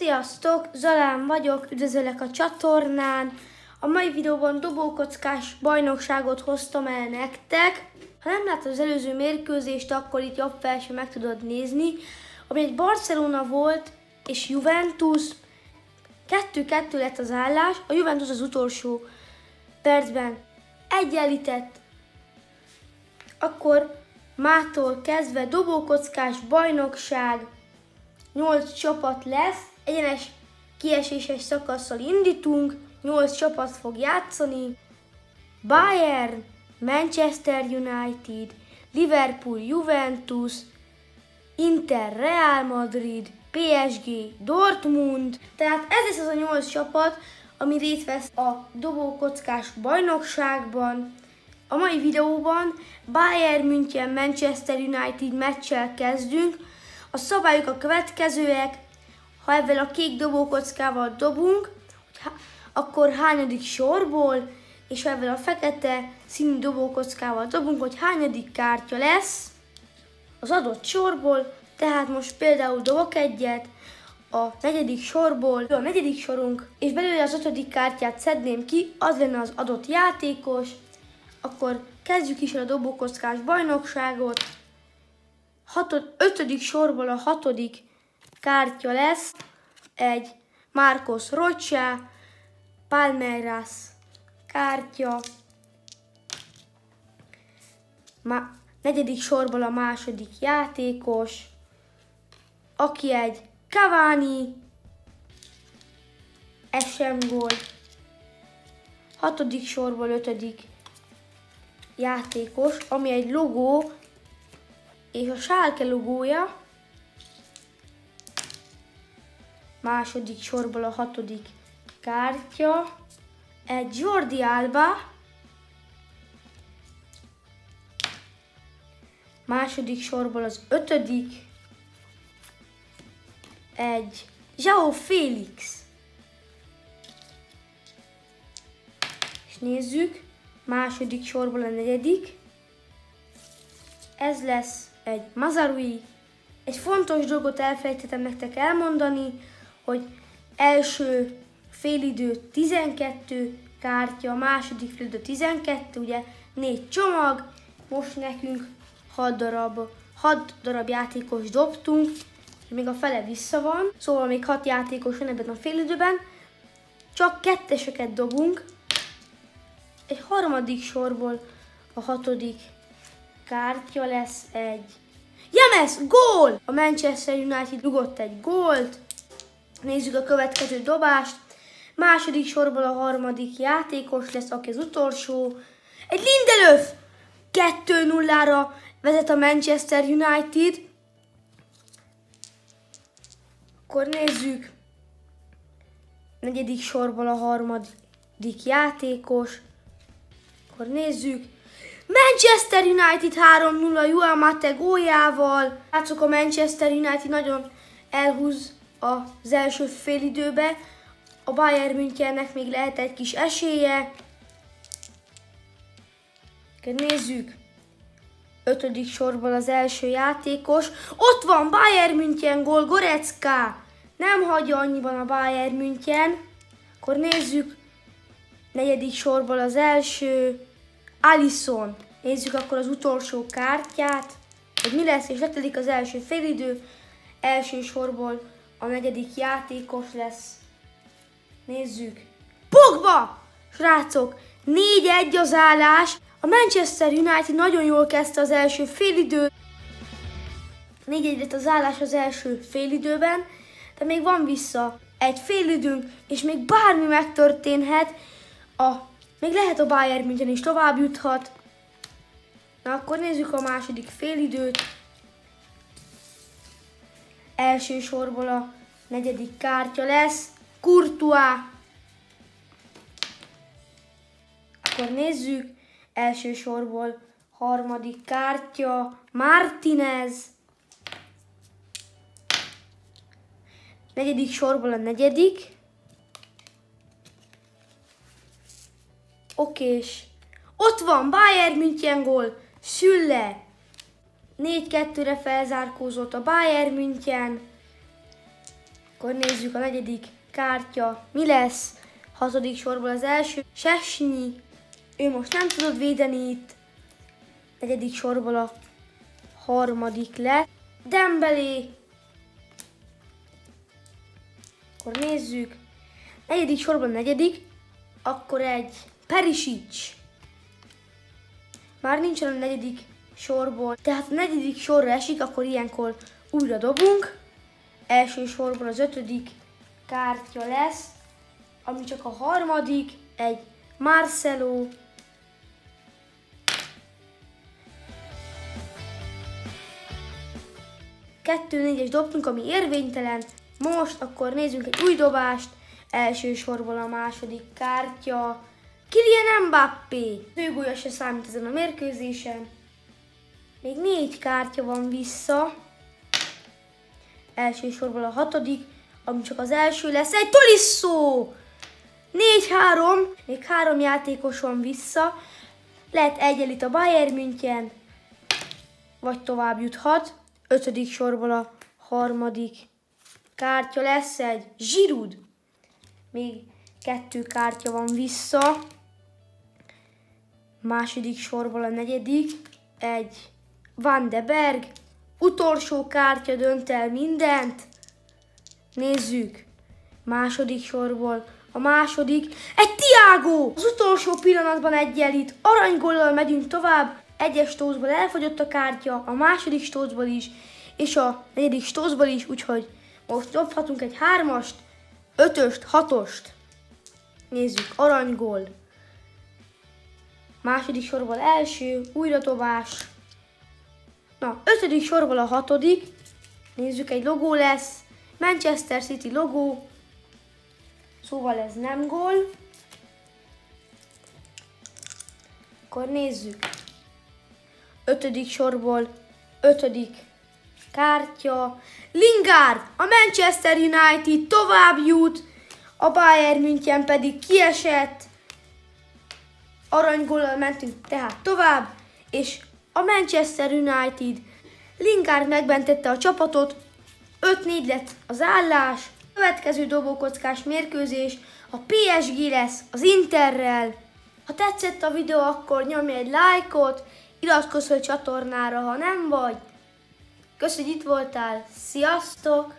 Sziasztok, Zalán vagyok, üdvözöllek a csatornán. A mai videóban dobókockás bajnokságot hoztam el nektek. Ha nem láttad az előző mérkőzést, akkor itt jobb felső meg tudod nézni, ami egy Barcelona volt és Juventus. 2-2 lett az állás, a Juventus az utolsó percben egyenlített, akkor mától kezdve dobókockás bajnokság, 8 csapat lesz, egyenes kieséses szakaszsal indítunk, 8 csapat fog játszani, Bayern, Manchester United, Liverpool, Juventus, Inter, Real Madrid, PSG, Dortmund, tehát ez lesz az a 8 csapat, ami részt vesz a dobókockás bajnokságban. A mai videóban Bayern München Manchester United meccsel kezdünk. A szabályok a következőek, ha ebben a kék dobókockával dobunk, akkor hányadik sorból, és ha ebben a fekete színű dobókockával dobunk, hogy hányadik kártya lesz az adott sorból, tehát most például dobok egyet, a negyedik sorból, a negyedik sorunk, és belőle az ötödik kártyát szedném ki, az lenne az adott játékos, akkor kezdjük is a dobókockás bajnokságot. Hatod, ötödik sorból a hatodik kártya lesz. Egy Marcos Rocha, Palmeiras kártya, Ma, negyedik sorból a második játékos, aki egy Cavani, SM gól, hatodik sorból ötödik játékos, ami egy logó, és a sálke logója, második sorból a hatodik kártya, egy Jordi Alba, második sorból az ötödik, egy João Félix. És nézzük, második sorból a negyedik. Ez lesz egy Mazarui. Egy fontos dolgot elfelejtettem nektek elmondani, hogy első félidő 12 kártya, második félidő 12, ugye négy csomag, most nekünk 6 darab, 6 darab játékos dobtunk, még a fele vissza van, szóval még 6 játékos van ebben a félidőben, csak ketteseket dobunk, egy harmadik sorból a hatodik kártya lesz egy James, gól! A Manchester United dugott egy gólt. Nézzük a következő dobást. Második sorból a harmadik játékos lesz, aki az utolsó. Egy Lindelöf! 2-0-ra vezet a Manchester United. Akkor nézzük. Negyedik sorból a harmadik játékos. Akkor nézzük. Manchester United 3-0 Juan Mate góljával. Látszok a Manchester United nagyon elhúz az első félidőbe. A Bayern Münchennek még lehet egy kis esélye. Nézzük. Ötödik sorban az első játékos. Ott van Bayern München gól, Gorecka. Nem hagyja annyiban a Bayern München. Akkor nézzük. Negyedik sorból az első. Alison. Nézzük akkor az utolsó kártyát, hogy mi lesz, és letelik az első félidő. Első sorból a negyedik játékos lesz. Nézzük. Pogba! Srácok, 4-1 az állás. A Manchester United nagyon jól kezdte az első félidőt. 4-1 lett az állás az első félidőben, de még van vissza egy félidőnk, és még bármi megtörténhet. A még lehet a Bayern München is tovább juthat. Na akkor nézzük a második félidőt. Első sorból a negyedik kártya lesz. Courtois. Akkor nézzük. Első sorból harmadik kártya. Martinez. Negyedik sorból a negyedik. Okés. Ott van, Bayern München gól. Sülle. 4-2-re felzárkózott a Bayern München. Akkor nézzük a negyedik kártya, mi lesz. Hatodik sorból az első, Sesnyi, ő most nem tudod védeni itt. Negyedik sorból a harmadik le. Dembelé. Akkor nézzük. Negyedik sorban negyedik, akkor egy Perisic. Már nincsen a negyedik sorból, tehát negyedik sorra esik, akkor ilyenkor újra dobunk. Első sorban az ötödik kártya lesz, ami csak a harmadik, egy Marcelo, kettő négyes dobtunk, ami érvénytelen. Most akkor nézzünk egy új dobást. Első sorból a második kártya. Kylian Mbappé. Nőgólya se számít ezen a mérkőzésen. Még négy kártya van vissza. Első sorból a hatodik, ami csak az első lesz. Egy Tolisso! 4-3, még három játékos van vissza. Lehet egyenlít a Bayern München, vagy tovább juthat. Ötödik sorból a harmadik kártya lesz egy Zsirud. Még kettő kártya van vissza. Második sorból a negyedik egy Van de Berg. Utolsó kártya dönt el mindent. Nézzük. Második sorból a második egy Tiago! Az utolsó pillanatban egyenlít. Aranygollal megyünk tovább. Egyes stózból elfogyott a kártya, a második stózból is, és a negyedik stózból is, úgyhogy most dobhatunk egy hármast, ötöst, hatost. Nézzük, aranygól. Második sorból első, újra dobás. Na, ötödik sorból a hatodik. Nézzük, egy logó lesz. Manchester City logó. Szóval ez nem gól. Akkor nézzük. Ötödik sorból, ötödik kártya. Lingard, a Manchester United tovább jut, a Bayern München pedig kiesett. Aranygóllal mentünk tehát tovább, és a Manchester United Lingard megbentette a csapatot, 5-4 lett az állás, következő dobókockás mérkőzés a PSG lesz az Interrel. Ha tetszett a videó, akkor nyomj egy lájkot, iratkozz fel a csatornára, ha nem vagy. Köszönjük, hogy itt voltál. Sziasztok!